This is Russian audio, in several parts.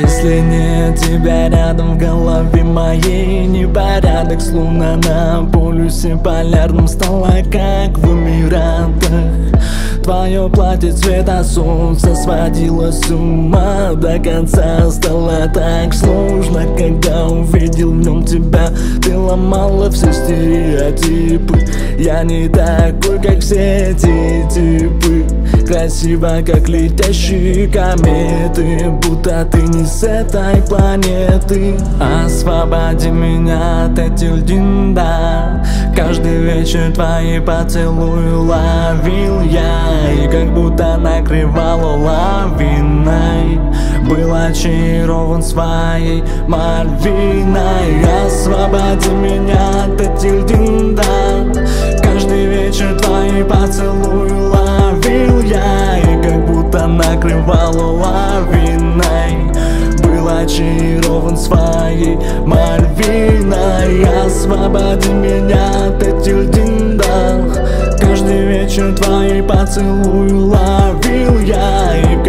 Если нет тебя рядом в голове моей Непорядок, словно на полюсе полярном Стала как в Эмиратах. Твое платье цвета солнца сводило с ума До конца стало так сложно, когда увидел в нем тебя. Ты ломала все стереотипы. Я не такой, как все эти типы Красиво, как летящие кометы Будто ты не с этой планеты. Освободи меня от этих льдин, да Каждый вечер твои поцелуи ловил я И как будто накрывало лавиной. Был очарован своей Мальвиной. Освободи меня от этих будто накрывало лавиной. Был очарован своей Мальвиной. Освободи меня от этих диндал. Каждый вечер твои поцелуи ловил я И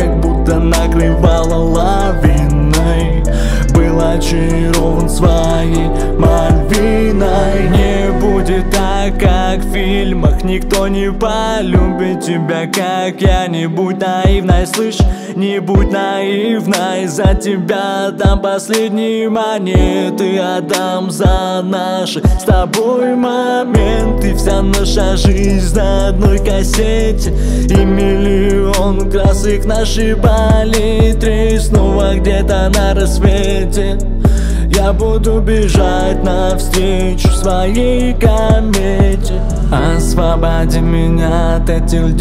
будет так, как в фильмах. Никто не полюбит тебя, как я. Не будь наивной, слышь, не будь наивной. За тебя дам последние монеты Отдам за наши с тобой моменты. Вся наша жизнь на одной кассете И миллион красок нашей палитре Снова где-то на рассвете. Я буду бежать навстречу своей комете Освободи меня от этих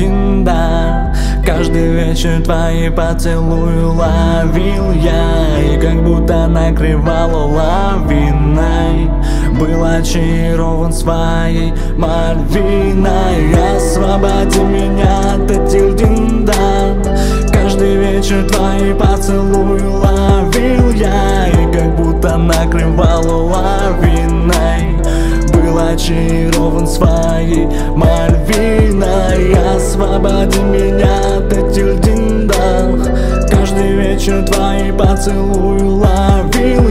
да Каждый вечер твои поцелуи ловил я. И как будто накрывало лавиной. Был очарован своей Мальвиной. Освободи меня от этих да Каждый вечер твои поцелуи ловил я. И как будто накрывало лавиной очарован своей Мальвиной. Освободи меня от этих диндал Каждый вечер твои поцелуи ловил